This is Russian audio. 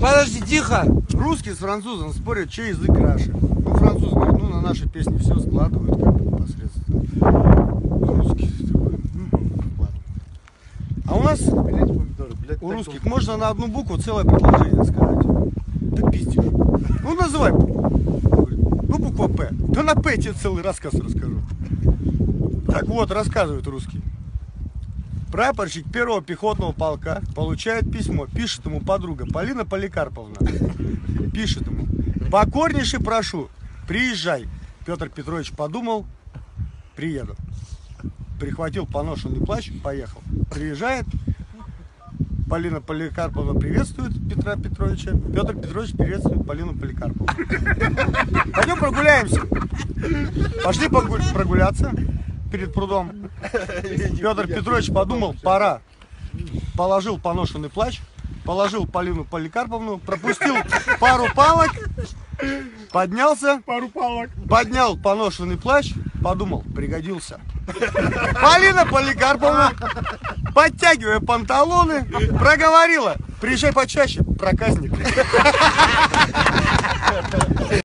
Подожди, тихо. Русский с французом спорят, чей язык краше. Ну, француз говорит, ну, на нашей песне все складывают как бы. Русский такой, «М, ладно. А у нас, у русских, можно на одну букву целое предложение сказать. Да пиздишь. Ну, называй. Ну, буква П. Да на П тебе целый рассказ расскажу. Так вот, рассказывают русские. Прапорщик первого пехотного полка получает письмо. Пишет ему подруга Полина Поликарповна. Пишет ему. Покорнейше прошу, приезжай. Петр Петрович подумал, приеду. Прихватил поношенный плащ, поехал. Приезжает, Полина Поликарповна приветствует Петра Петровича. Петр Петрович приветствует Полину Поликарповну. Пойдем прогуляемся. Пошли прогуляться перед прудом. Петр Петрович подумал, пора. Положил поношенный плащ, положил Полину Поликарповну, пропустил пару палок, поднялся, Пару палок. поднял поношенный плащ, подумал, пригодился. Полина Поликарповна, подтягивая панталоны, проговорила, приезжай почаще, проказник.